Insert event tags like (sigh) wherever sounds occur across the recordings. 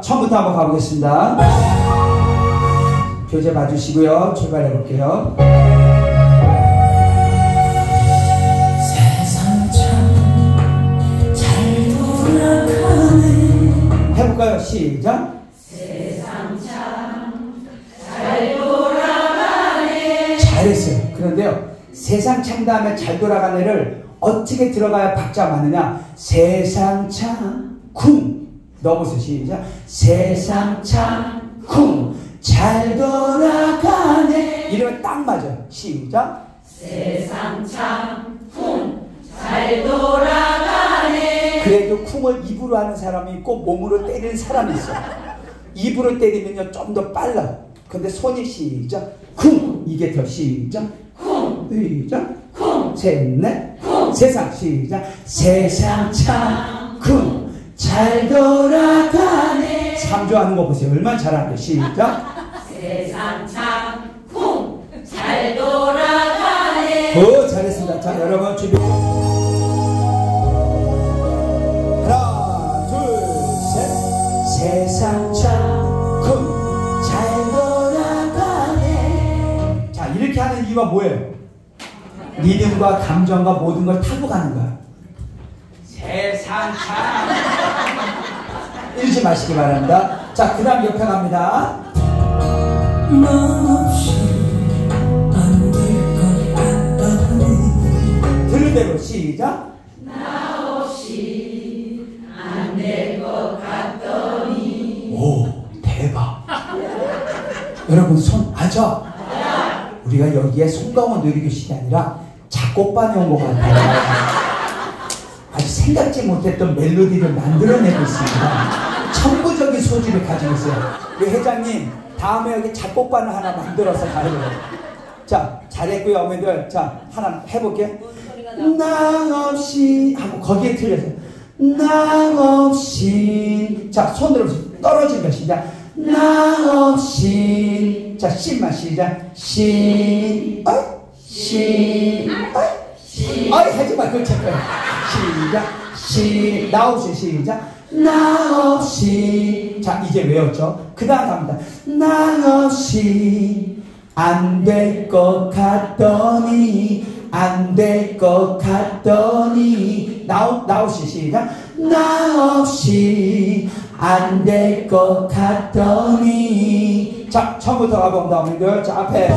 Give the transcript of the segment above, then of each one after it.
자, 처음부터 한번 가보겠습니다. 교재 봐주시고요. 출발해 볼게요. 세상 참잘 돌아가네 해볼까요? 시작. 잘했어요. 그런데요, 세상 참 다음에 잘 돌아가네를 어떻게 들어가야 박자 맞느냐? 세상 참, 쿵. 넣어보세요. 시작. 세상 참, 쿵. 잘 돌아가네. 이러면 딱 맞아요. 시작. 세상 참쿵 잘 돌아가네 그래도 쿵을 입으로 하는 사람이 있고 몸으로 때리는 사람이 있어. 입으로 때리면요 좀 더 빨라. 근데 손이 시작 쿵 이게 더 시작 쿵 시작 쿵 셋넷 세상 시작 세상 참쿵 잘 돌아가네. 참조하는 거 보세요. 얼마나 잘하는데. 시작. 세상 참 쿵 잘 돌아가네. 오 잘했습니다. 자 여러분 준비. 하나 둘 셋. 세상 참쿵잘 돌아가네. 자 이렇게 하는 이유가 뭐예요? 리듬과 감정과 모든 걸 타고 가는 거야 세상 참 이러지 마시기 바랍니다. 자 그 다음 옆에 갑니다. 너 없이 안될것 들은 대로 시작. 오 대박. 여러분 손 맞아 우리가 여기에 송강원 놀이교실이 아니라 작곡반에 온것 같아요 생각지 못했던 멜로디를 만들어내고 있습니다. 천부적인 소질을 가지고 있어요. 회장님 다음에 여기 작곡반을 하나 만들어서 가요. 자 잘했고요 어머니들. 자 하나 해볼게 나 없이 하고 거기에 틀려서. 나 없이. 자 손으로 떨어진 거 시작. 나 없이. 자 씨만 시작. 씨 어이 씨어 이 어이 하지마. 그걸 잠깐 시작. 시나 없이 시작. 나 없이. 자 이제 외웠죠? 그 다음 갑니다. 나 없이 안 될 것 같더니 안 될 것 같더니. 나오 나오시 시작. 나 없이 안 될 것 같더니. 자 처음부터 가봅니다 어머니들. 자 앞에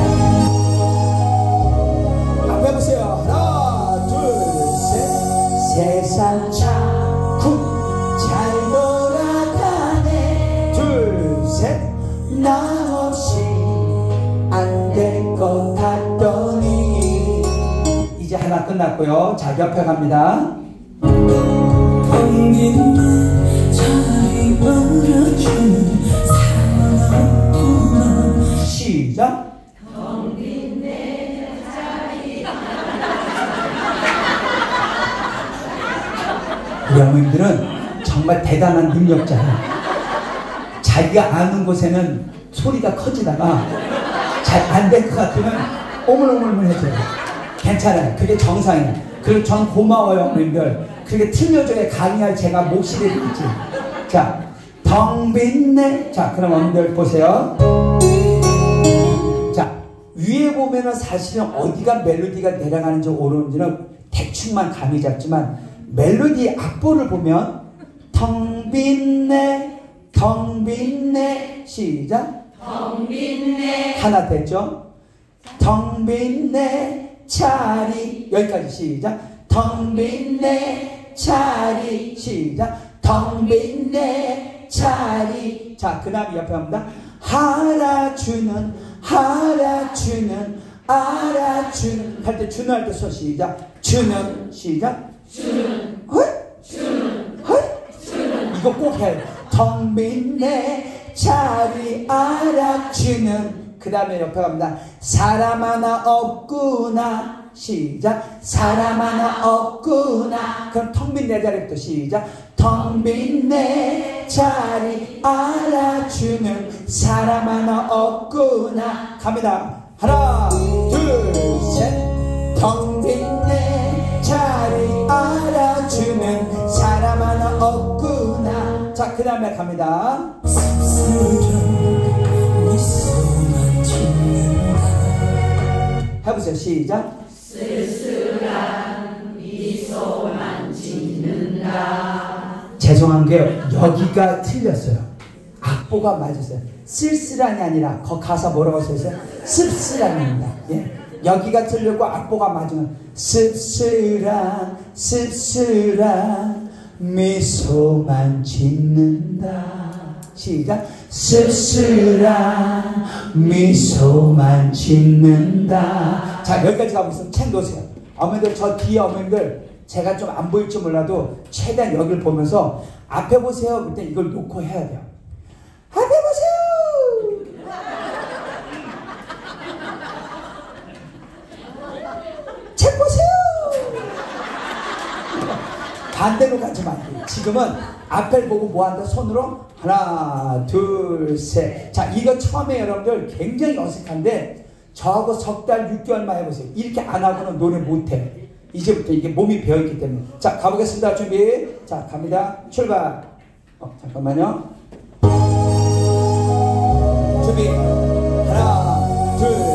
세상 참쿵잘 돌아가네. 둘 셋. 나 없이 안 될 것 같더니. 이제 하나 끝났고요. 자 옆에 갑니다. 내 자리 버려주는 어머님들은 정말 대단한 능력자예요. 자기가 아는 곳에는 소리가 커지다가 잘 안 될 것 같으면 오물오물물 해줘요. 괜찮아요. 그게 정상이에요. 그리고 전 고마워요, 어머님들. 그게 틀려줘야 강의할 제가 몫이 되겠지. 자, 텅빈내. 자, 그럼 어머님들 보세요. 자, 위에 보면은 사실은 어디가 멜로디가 내려가는지 오르는지는 대충만 감이 잡지만 멜로디 악보를 보면 텅 빈내 텅 빈내 시작. 텅 빈내 하나 됐죠? 텅 빈내 자리 여기까지 시작. 텅 빈내 자리 시작. 텅 빈내 자리. 자그 다음에 옆에 갑니다. 알아주는 알아주는 알아주는. 할 때 주는 할때손 시작. 주는 시작. 주는 이거 꼭 해야 돼. 텅빈 내 자리 알아주는. 그 다음에 옆에 갑니다. 사람 하나 없구나. 시작. 사람 하나 없구나. 그럼 텅 빈 내 자리부터 시작. 텅 빈 내 자리 알아주는. 사람 하나 없구나. 갑니다. 하나 둘 셋 텅 빈 내 자리 알아주는. 사람 하나 없구나 그 다음에 갑니다. 씁쓸한 미소만 짓는다 해보세요. 시작. 죄송한 게 여기가 틀렸어요. 악보가 맞았어요. 쓸쓸한이 아니라 거 가사 뭐라고 써있어요? 씁쓸한입니다. 예. 여기가 틀렸고 악보가 맞으면 씁쓸한 씁쓸한 미소만 짓는다. 시작. 씁쓸한 미소만 짓는다. 자 여기까지 있으면 책 놓으세요. 어머니들 저 뒤에 어머니들 제가 좀 안 보일지 몰라도 최대한 여기를 보면서 앞에 보세요. 그때 이걸 놓고 해야 돼요. 앞에 보세요. 책 보세요. 반대로 가지 말고 지금은 앞을 보고 뭐 한다? 손으로? 하나 둘셋자 이거 처음에 여러분들 굉장히 어색한데 저하고 석 달 6개월만 해보세요. 이렇게 안 하고는 노래 못해. 이제부터 이게 몸이 배어있기 때문에. 자 가보겠습니다. 준비. 자 갑니다. 출발. 어 잠깐만요. 준비. 하나 둘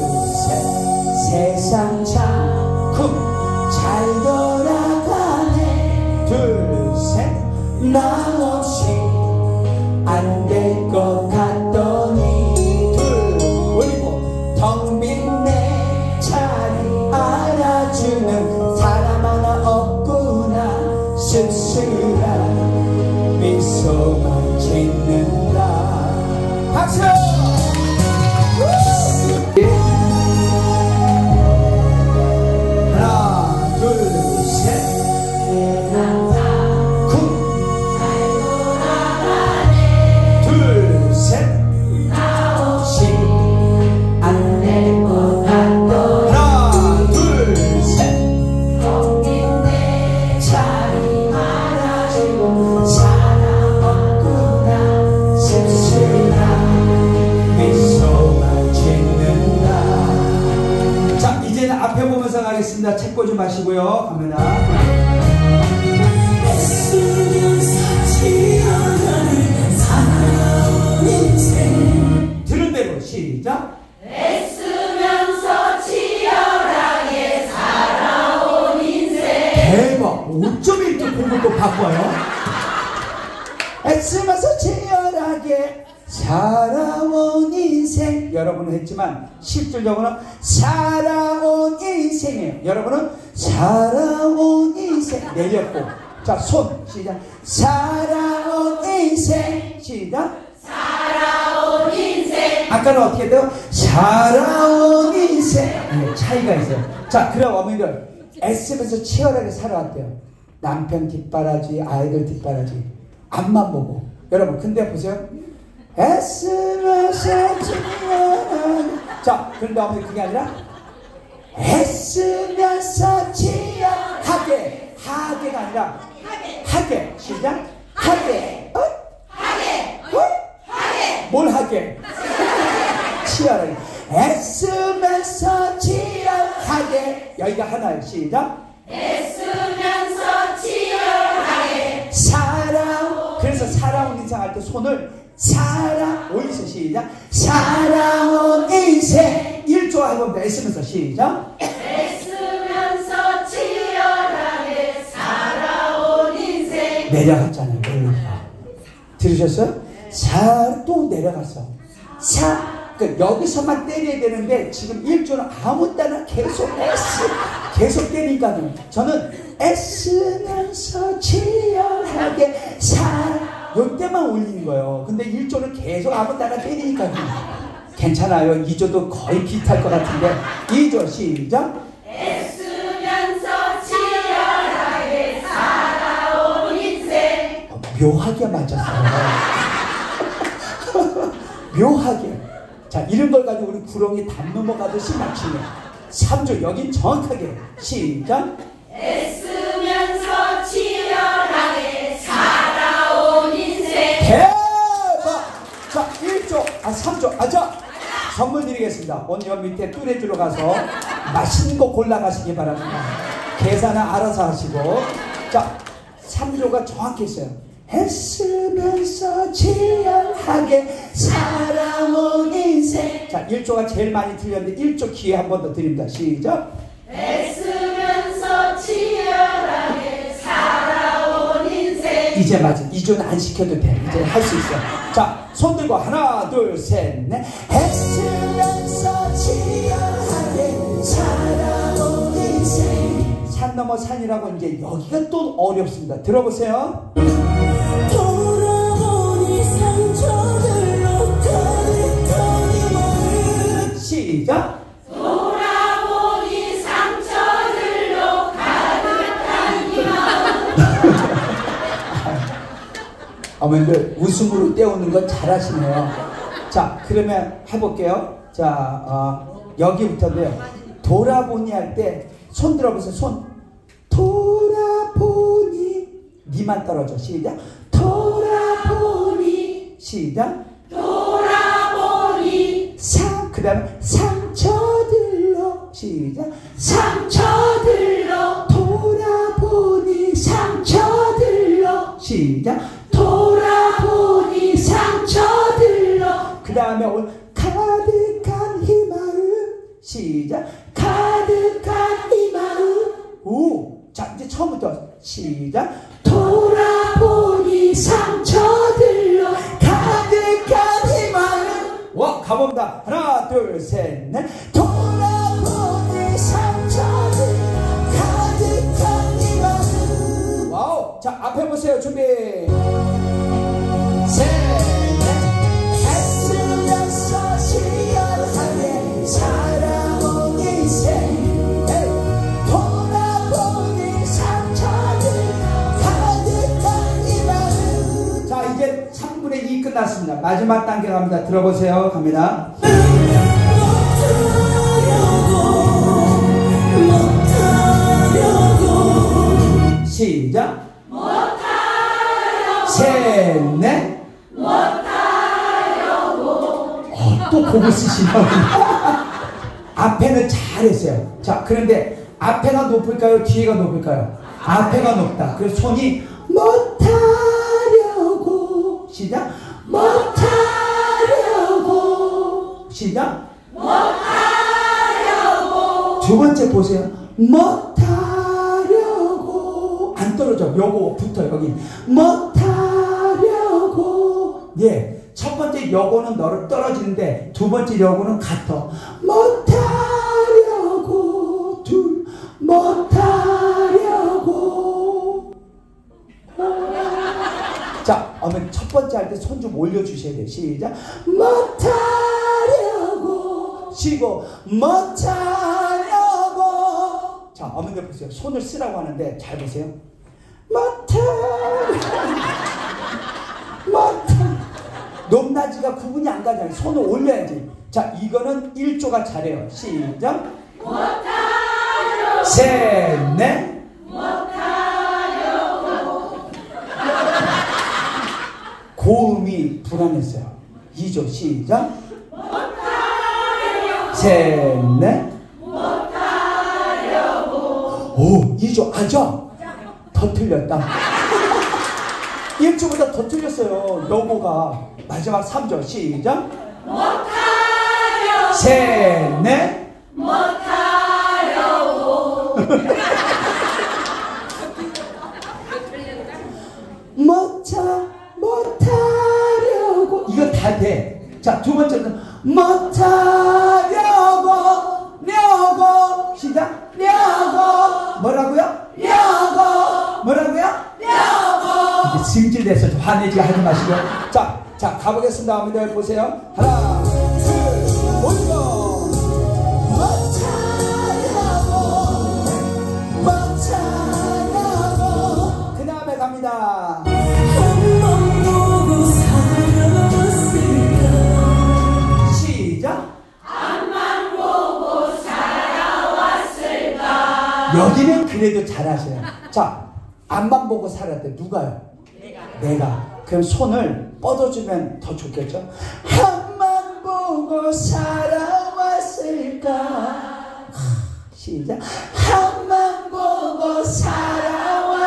실질적으로는 살아온 인생이에요. 여러분은 살아온 인생 내렸고. 자손 시작. 살아온 인생 시작. 아까는 어떻게 돼요? 살아온 인생. 네, 차이가 있어요. 자 그럼 어머니들 애쓰면서 치열하게 살아왔대요. 남편 뒷바라지 아이들 뒷바라지. 앞만 보고. 여러분 근데 보세요. 치열하게 자 그런데 어머니 그게 아니라 애쓰면서 치열하게. 하게가 아니라 하게. 시작. 하게. 어? 어? 뭘 하게? (laughs) 치열하게 애쓰면서 치열하게. 여기가 하나예요. 시작. 살아 그래서 살아온 인생 할때 손을 살아온 인생 시작. 인생 1조 해보면 애쓰면서 시작 내려갔잖아요. 내려가. 들으셨어요? 사또 내려갔어 사 그러니까 여기서만 때려야 되는데 지금 1조는 아무 때나 계속 S 계속 때리니까요. 저는 S면서 치열하게 사 요때만 올리는 거예요. 근데 1조는 계속 아무 때나 때리니까요 괜찮아요 2조도 거의 비슷할 것 같은데 2조 시작 어, 묘하게 맞았어요. (laughs) 묘하게. 자, 이런 걸 가지고 우리 구렁이 담 넘어가듯이 맞추면 3조 여긴 정확하게 시작. 대박! 자, 1조, 아, 3조, 아자! 선물 드리겠습니다. 여 밑에 뚜레주로 가서 맛있는 거 골라가시기 바랍니다. 계산은 알아서 하시고. 자, 3조가 정확히 있어요. 애쓰면서 지연하게 살아온 인생 자 1조가 제일 많이 틀렸는데 1조 기회 한 번 더 드립니다 시작 애쓰 이제 맞아. 2조는 안 시켜도 돼. 이제 할 수 있어. 자 손 들고 하나 둘 셋 넷. 애쓰면서 지연하게 살아온 인생 산 넘어 산이라고 이제 여기가 또 어렵습니다. 들어보세요. 돌아보니 상처들로 가득한 이 마음 시작 어머님들 웃음으로 때우는 건 잘하시네요. 자, 그러면 해볼게요. 자, 어, 여기부터인데요. 돌아보니 할 때 손 들어보세요. 손. 돌아보니 니만 떨어져. 시작. 돌아보니 시작. 돌아보니 상 그다음 상처들로 시작. 상처들로 돌아보니 상처들로 시작. 돌아보니 상처들로 그 다음에 올 가득한 희마음. 시작. 가득한 희마음. 오자 이제 처음부터 시작. 돌아보니 상처들로 가득한 희마음. 와 가봅니다. 하나 둘셋넷 자 앞에 보세요 준비. 셋넷 애쓰면서 시원하게 살아온 인생 에이, 돌아보니 상처들 가득한 이 마음. 자 이제 3분의 2 끝났습니다. 마지막 단계 갑니다. 들어보세요. 갑니다. 시작 셋넷. 어, 또 곡을 쓰시나 (laughs) 앞에는 잘했어요. 자 그런데 앞에가 높을까요? 뒤에가 높을까요? 앞에가 높다. 그래서 손이 못하려고. 시작. 못하려고. 시작. 두 번째 보세요. 못 하려고 안 떨어져. 요거 붙어 여기. 못하려고 예. 첫 번째 요거는 너를 떨어지는데 두 번째 요거는 같아. 못하려고 둘 못하려고 자, 어머니 첫 번째 할 때 손 좀 올려주셔야 돼요. 시작. 못하려고 쉬고 못하려고 자, 어머니들 보세요. 손을 쓰라고 하는데 잘 보세요. 구분이 안 가잖아요. 손을 올려야지. 자, 이거는 1조가 잘해요. 시작. 셋, 넷. 고음이 불안했어요. 2조 시작. 셋, 넷. 오, 2조 아죠? 더 틀렸다. 1조보다 더 틀렸어요. 요거가 마지막 3조 시작. 셋, 넷. (laughs) 못하 못하려고 이거 다 돼. 자 두 번째는 못하 승질내서 좀 화내지 하지 마시고 자 자 가보겠습니다. 어머니들 보세요. 하나 둘 올려 그 다음에 갑니다. 한번 시작. 여기는 그래도 잘하셔요. 자, 앞만 보고 살았대. 누가요? 내가. 그럼 손을 뻗어주면 더 좋겠죠? 앞만 보고 살아왔을까? 하, 시작. 앞만 보고 살아왔을까?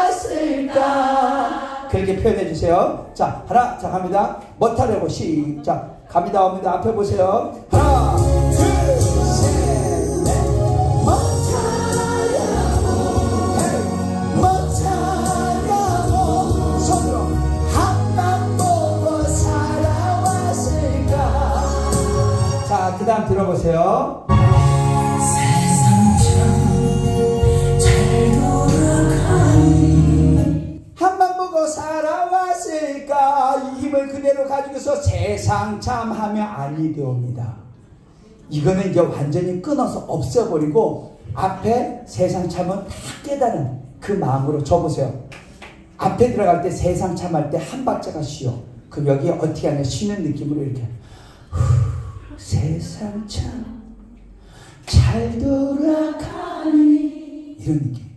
그렇게 표현해 주세요. 자, 하나, 자, 갑니다. 못하려고 시작. 갑니다. 옵니다. 앞에 보세요. 하나, 그 다음 들어보세요. 한만 보고 살아왔을까 이 힘을 그대로 가지고서 세상 참 하면 아니 되옵니다. 이거는 이제 완전히 끊어서 없애버리고 앞에 세상 참은 다 깨달은 그 마음으로 접으세요. 앞에 들어갈 때 세상 참할 때 한 박자가 쉬어. 그럼 여기 어떻게 하냐 쉬는 느낌으로 이렇게 후, 세상 참 잘 돌아가니 이런 느낌.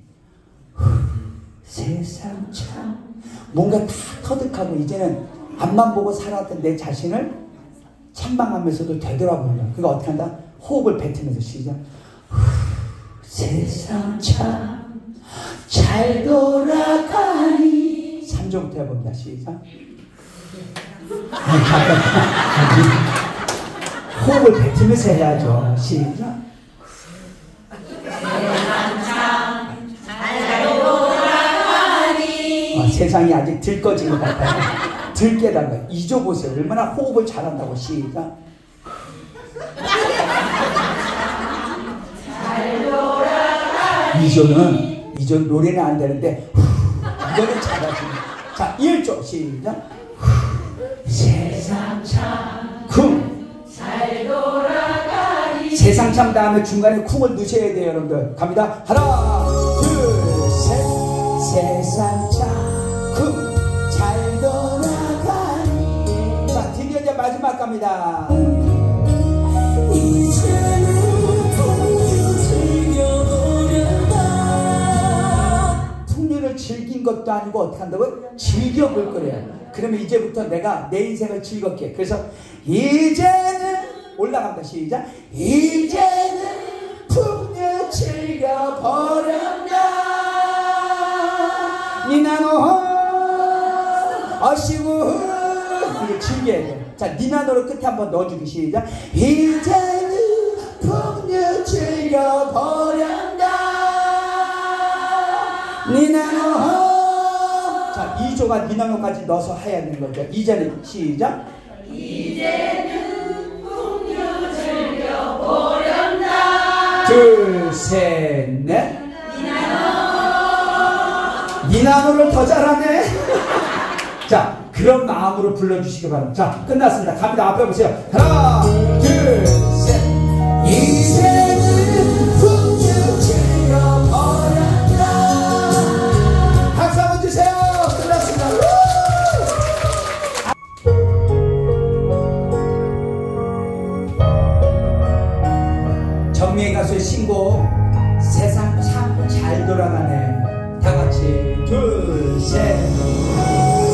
세상 참 뭔가 다 터득하고 이제는 앞만 보고 살았던 내 자신을 찬망하면서도 되돌아보는 거야. 그러니까 어떻게 한다? 호흡을 뱉으면서 시작. 후, 세상 참 잘 돌아가니 3조부터 해봅니다. 시작. (laughs) 호흡을 뱉으면서 해야죠. 시작. 아, 세상이 아직 들꺼진 것 같아요. 들깨단 거예요. 이조 보세요. 얼마나 호흡을 잘한다고 시작. 이조는 이조 노래는 안 되는데 후, 이거는 잘하시네. 자, 1조 시작. 후, 세상 참 세상 참 다음에 중간에 쿵을 넣으셔야 돼요, 여러분들. 갑니다. 하나, 둘, 셋. 세상 참 쿵. 잘 돌아가니. 자, 드디어 이제 마지막 갑니다. 풍류를 즐긴 것도 아니고 어떻게 한다고? 즐겨볼 거래요. 그러면 이제부터 내가 내 인생을 즐겁게. 그래서 이제는 올라간다. 시작. 이제는 풍류 즐겨 버렸다. 니나노 어시구 이게 즐겨야 돼. 자, 니나노를 끝에 한번 넣어주기 시작. 이제는 풍류 즐겨 버렸다. 니나노 자 2조가 니나노까지 넣어서 해야 되는 거죠 이제는 시작 이제는 둘 셋 넷. 니나노를 더 잘하네. (laughs) 자 그런 마음으로 불러주시기 바랍니다. 자 끝났습니다. 갑니다. 앞에 보세요. 하나 신곡 세상 참 잘 돌아가네. 다 같이 둘, 셋.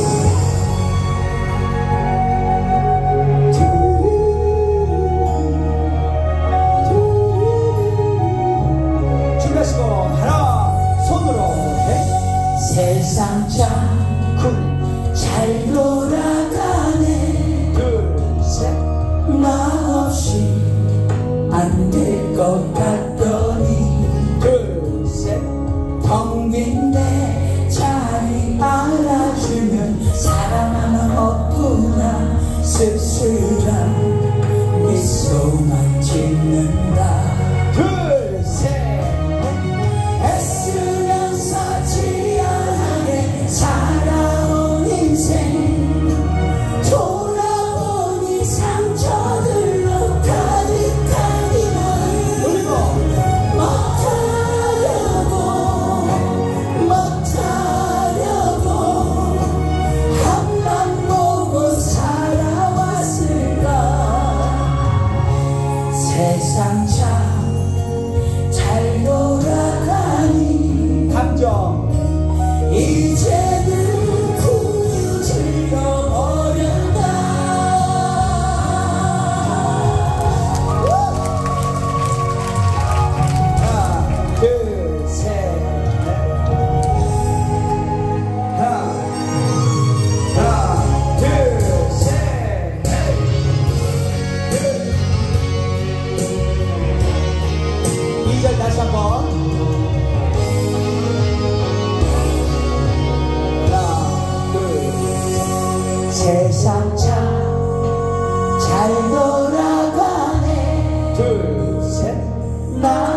love.